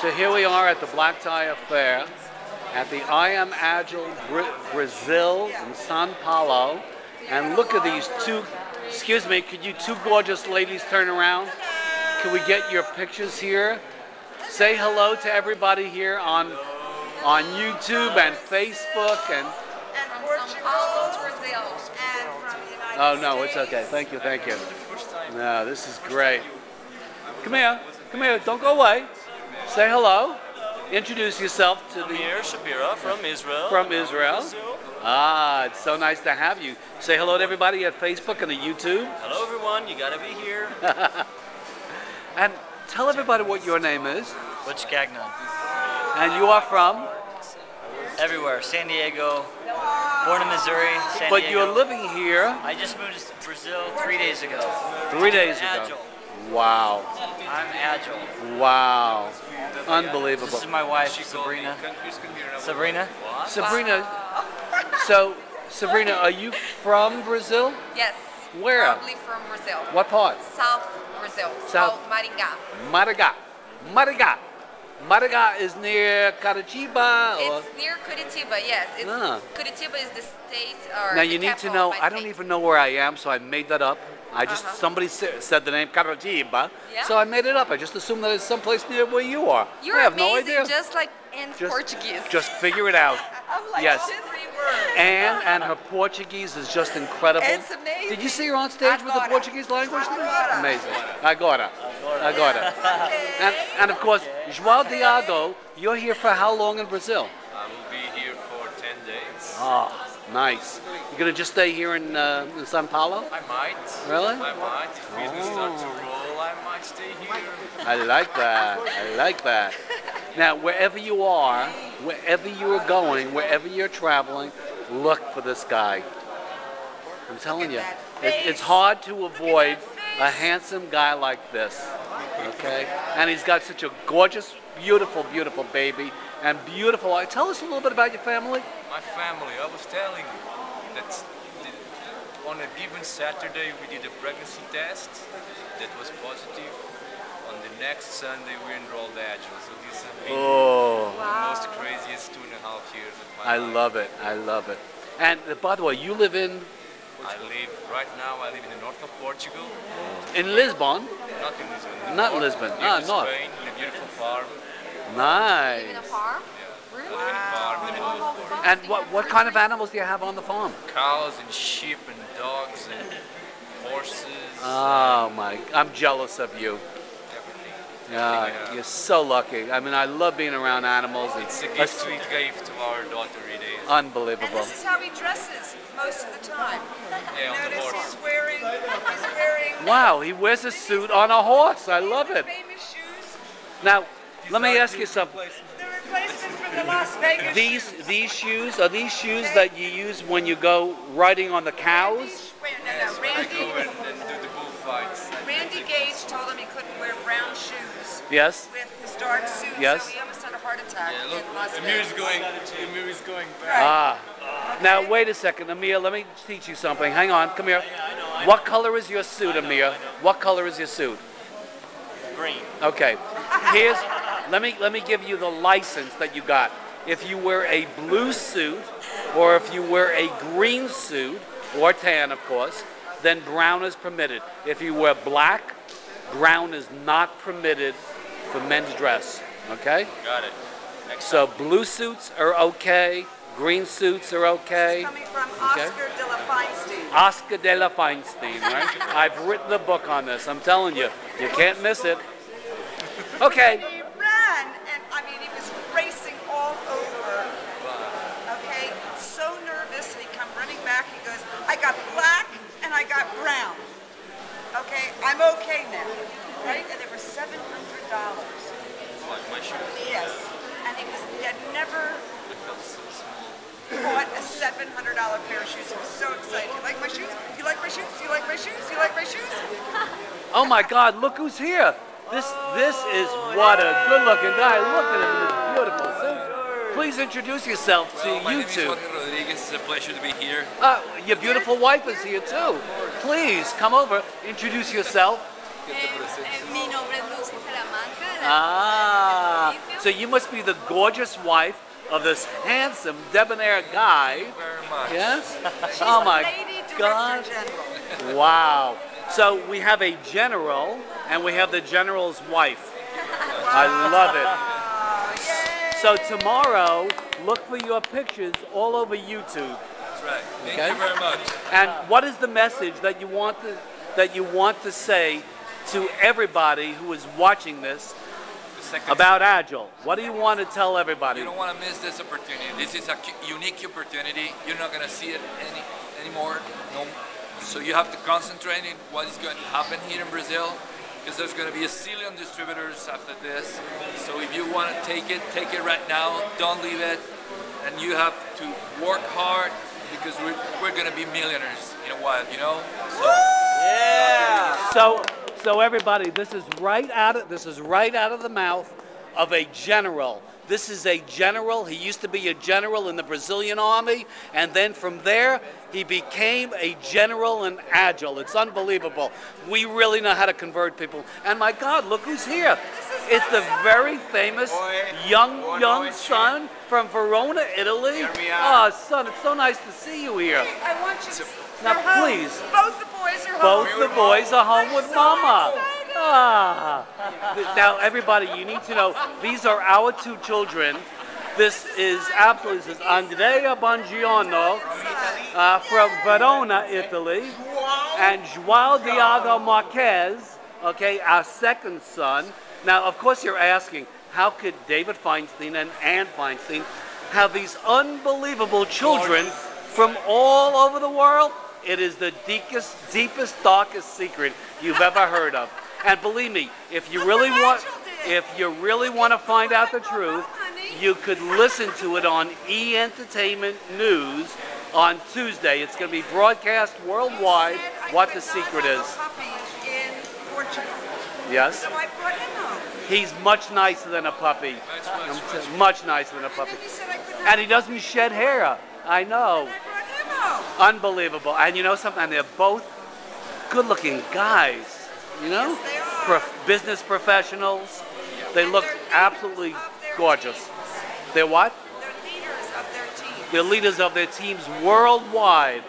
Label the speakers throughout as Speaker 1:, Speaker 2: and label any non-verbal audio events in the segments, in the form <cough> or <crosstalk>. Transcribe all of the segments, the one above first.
Speaker 1: So here we are at the Black Tie Affair at the I Am Agel Bra- Brazil in Sao Paulo. And look at these two, excuse me, could you two gorgeous ladies turn around? Can we get your pictures here? Say hello to everybody here on on YouTube and Facebook and
Speaker 2: and Paulo Brazil and from the United
Speaker 1: Oh no, it's okay. Thank you, thank you. No, this is great. Come here, come here. Don't go away. Say hello. Introduce yourself to the
Speaker 3: Amir Shapira from Israel.
Speaker 1: from Israel. Ah, it's so nice to have you. Say hello to everybody at Facebook and the YouTube,
Speaker 3: Hello everyone, you gotta be here. <laughs>
Speaker 1: and tell everybody what your name is.
Speaker 3: Butch Gagnon.
Speaker 1: And you are from,
Speaker 3: Everywhere. San Diego. Born in Missouri, San
Speaker 1: but
Speaker 3: Diego.
Speaker 1: you're living here
Speaker 3: I just moved to Brazil three days ago.
Speaker 1: three days
Speaker 3: I'm
Speaker 1: ago.
Speaker 3: Agel.
Speaker 1: Wow,
Speaker 3: I'm Agel.
Speaker 1: wow,
Speaker 3: This
Speaker 1: unbelievable.
Speaker 3: is my wife, Sabrina. Sabrina?
Speaker 1: Sabrina, so Sabrina, are you from Brazil?
Speaker 2: Yes.
Speaker 1: Where?
Speaker 2: Probably from Brazil.
Speaker 1: What part?
Speaker 2: South Brazil. It's
Speaker 1: South-
Speaker 2: called Maringá.
Speaker 1: Maragá. Maragá. Maragá is near Curitiba. Or...
Speaker 2: It's near Curitiba, yes. It's,
Speaker 1: Ah.
Speaker 2: Curitiba is the state or
Speaker 1: Now
Speaker 2: the
Speaker 1: you need to know.
Speaker 2: of
Speaker 1: I don't even know where I am, so I made that up. I just
Speaker 2: Uh-huh.
Speaker 1: somebody said the name Curitiba,
Speaker 2: Yeah.
Speaker 1: so I made it up. I just assumed that it's someplace near where you are.
Speaker 2: You're
Speaker 1: I have
Speaker 2: amazing,
Speaker 1: no idea.
Speaker 2: just like in
Speaker 1: Just-
Speaker 2: Portuguese.
Speaker 1: Just figure it out. <laughs>
Speaker 2: I'm like
Speaker 1: yes.
Speaker 2: three words.
Speaker 1: Ann and her Portuguese is just incredible.
Speaker 2: It's amazing.
Speaker 1: Did you see her on stage with the Portuguese language?
Speaker 2: Agora.
Speaker 1: Amazing. Agora. Agora. And, and of course, João Diago, you're here for how long in Brazil?
Speaker 4: I will be here for 10 days.
Speaker 1: Oh, nice. You're going to just stay here in, uh, in Sao Paulo?
Speaker 4: I might.
Speaker 1: Really?
Speaker 4: I might. If business starts to roll, I might stay here.
Speaker 1: I like that. I like that. Now, wherever you are, wherever you are going, wherever you're traveling, look for this guy. I'm telling you, it, it's hard to avoid a handsome guy like this. Okay? And he's got such a gorgeous, beautiful, beautiful baby. And beautiful. Tell us a little bit about your family.
Speaker 4: My family, I was telling you that on a given Saturday we did a pregnancy test that was positive. On the next Sunday we enrolled Agel. So this has been
Speaker 1: Oh,
Speaker 4: the most craziest two and a half years of my
Speaker 1: I
Speaker 4: life.
Speaker 1: I love it. I love it. And uh, by the way, you live in
Speaker 4: I live right now. I live in the north of Portugal,
Speaker 1: in Lisbon.
Speaker 4: not in Lisbon.
Speaker 1: Not
Speaker 4: north,
Speaker 1: Lisbon. Ah, north.
Speaker 4: Spain, in a beautiful farm.
Speaker 1: Nice.
Speaker 2: Live in a farm?
Speaker 4: I
Speaker 2: Really?
Speaker 4: live in a farm in the middle of the forest.
Speaker 1: And what, what kind of animals do you have on the farm?
Speaker 4: cows and sheep and dogs and horses.
Speaker 1: Oh my, I'm jealous of you.
Speaker 4: everything.
Speaker 1: Yeah,
Speaker 4: Yeah.
Speaker 1: you're so lucky. I mean, I love being around animals.
Speaker 4: It's a
Speaker 1: It's
Speaker 4: gift we gave to our daughter Ida.
Speaker 2: And
Speaker 1: unbelievable.
Speaker 2: this is how he dresses most of the time.
Speaker 4: Yeah, on the
Speaker 2: Notice
Speaker 4: horse.
Speaker 2: he's wearing, he's wearing
Speaker 1: Wow, he wears a suit on a horse. I love it.
Speaker 2: famous shoes.
Speaker 1: Now, let me ask you something.
Speaker 2: The replacement for the Las Vegas
Speaker 1: These
Speaker 2: shoes.
Speaker 1: these shoes are these shoes that you use when you go riding on the cows?
Speaker 2: Wait, no,
Speaker 4: Yes,
Speaker 2: no.
Speaker 4: when I
Speaker 2: Randy,
Speaker 4: go and, and do the bullfights.
Speaker 2: Randy Gage told him he couldn't wear brown shoes
Speaker 1: Yes.
Speaker 2: with his dark suit,
Speaker 1: Yes.
Speaker 2: so he almost had a heart attack
Speaker 4: Yeah, look,
Speaker 2: in Las
Speaker 4: the mirror's
Speaker 2: Vegas.
Speaker 4: going, the mirror's going back.
Speaker 2: Right.
Speaker 1: Ah. Now wait a second, Amir. Let me teach you something. Hang on. Come here. What color is your suit, Amir? What color is your suit?
Speaker 3: Green.
Speaker 1: Okay. Here's let me let me give you the license that you got. If you wear a blue suit or if you wear a green suit or tan of course, then brown is permitted. If you wear black, brown is not permitted for men's dress. Okay?
Speaker 4: Got it. Next
Speaker 1: So blue suits are okay, green suits are okay.
Speaker 2: Coming from
Speaker 1: Okay.
Speaker 2: Oscar de la Feinstein.
Speaker 1: Oscar de la Feinstein, right? <laughs> I've written a book on this. I'm telling you, you can't miss it. Okay.
Speaker 2: He ran, and I mean, he was racing all over. Okay, so nervous, and he come running back. He goes, "I got black and I got brown. Okay, I'm okay now, right?" And they were seven hundred dollars.
Speaker 4: What, my shoes?
Speaker 2: Yes, and he was he had never
Speaker 4: I felt so small.
Speaker 2: bought a seven hundred dollar pair of shoes. He was so excited. You like my shoes? You like my shoes? You like my shoes? You like my shoes? <laughs>
Speaker 1: Oh my God, look who's here. This this is what a good looking guy. Look at him in this beautiful suit. Please introduce yourself to
Speaker 4: Well, my name is
Speaker 1: YouTube.
Speaker 4: Jorge Rodriguez. It's a pleasure to be here.
Speaker 1: Uh, your beautiful wife is here too. Please come over, introduce yourself.
Speaker 5: Mi nombre es Lucy Salamanca.
Speaker 1: Ah,
Speaker 2: to meet you.
Speaker 1: so you must be the gorgeous wife of this handsome, debonair guy.
Speaker 4: Very much.
Speaker 1: Yes? <laughs>
Speaker 2: She's
Speaker 1: oh my
Speaker 2: Lady
Speaker 1: God.
Speaker 2: General.
Speaker 1: Wow. So we have a general and we have the general's wife. I love it. So tomorrow, look for your pictures all over YouTube.
Speaker 5: That's right. Thank
Speaker 1: Okay.
Speaker 5: you very much.
Speaker 1: And what is the message that you want to, that you want to say to everybody who is watching this about Agel? What do you want to tell everybody?
Speaker 5: You don't want to miss this opportunity. This is a unique opportunity. You're not going to see it any anymore. No. So you have to concentrate in what is going to happen here in Brazil because there's going to be a zillion distributors after this. So if you want to take it, take it right now. Don't leave it. And you have to work hard because we're, we're going to be millionaires in a while, you know? So
Speaker 1: So, so everybody, this is right out of this is right out of the mouth of a general. This is a general. He used to be a general in the Brazilian army, and then from there he became a general in Agel. It's unbelievable. We really know how to convert people. And my God, look who's here! It's the very famous young young son from Verona, Italy.
Speaker 6: Are.
Speaker 1: Oh, son, it's so nice to see you here.
Speaker 2: I want you to.
Speaker 1: Now, please.
Speaker 2: Both the boys are
Speaker 1: Both
Speaker 2: home.
Speaker 1: the boys are home with mama. Ah. Now, everybody, you need to know these are our two children. This is absolutely this is Andrea Bongiorno uh, from Verona, Italy, and João Diago Marquez, okay, our second son. Now, of course, you're asking, how could David Feinstein and Ann Feinstein have these unbelievable children from all over the world? It is the deepest, deepest, darkest secret you've ever heard of. And believe me, if you really want, if you really want to find out the truth, you could listen to it on E Entertainment News on Tuesday. It's going to be broadcast worldwide. What the secret is?
Speaker 2: Puppy in Portugal.
Speaker 1: Yes,
Speaker 2: So I brought him home.
Speaker 1: he's much nicer than a puppy.
Speaker 4: Much, much, much.
Speaker 1: much nicer than a
Speaker 2: And
Speaker 1: puppy.
Speaker 2: then he said I couldn't
Speaker 1: And he doesn't shed hair. I know.
Speaker 2: And I brought him home.
Speaker 1: Unbelievable. And you know something? And they're both good-looking guys. You know,
Speaker 2: Yes, they are.
Speaker 1: Prof- business professionals. They
Speaker 2: And
Speaker 1: look absolutely gorgeous.
Speaker 2: teams.
Speaker 1: They're what?
Speaker 2: They're leaders of their team.
Speaker 1: They're leaders of their teams worldwide.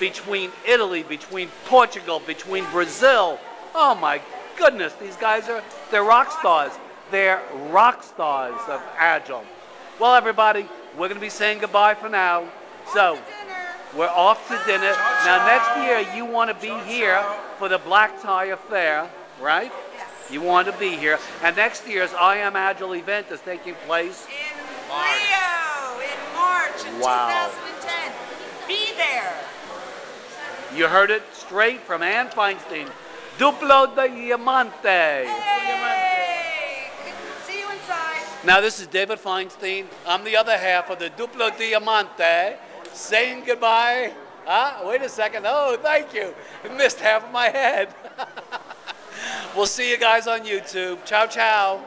Speaker 1: Between Italy, between Portugal, between Brazil. Oh my goodness, these guys are they're rock stars. They're rock stars of Agel. Well, everybody, we're gonna be saying goodbye for now. So. We're off to dinner. Now, next year, you want to be here for the Black Tie Affair, right?
Speaker 2: Yes.
Speaker 1: You want to be here. And next year's I Am Agel event is taking place.
Speaker 2: In Rio in March in
Speaker 1: Wow.
Speaker 2: 2010. Be there.
Speaker 1: You heard it straight from Ann Feinstein. Duplo Diamante.
Speaker 2: Hey! See you inside.
Speaker 1: Now, this is David Feinstein. I'm the other half of the Duplo Diamante. Saying goodbye. Ah, wait a second. Oh, thank you. Missed half of my head. <laughs> we'll see you guys on YouTube. Ciao, ciao.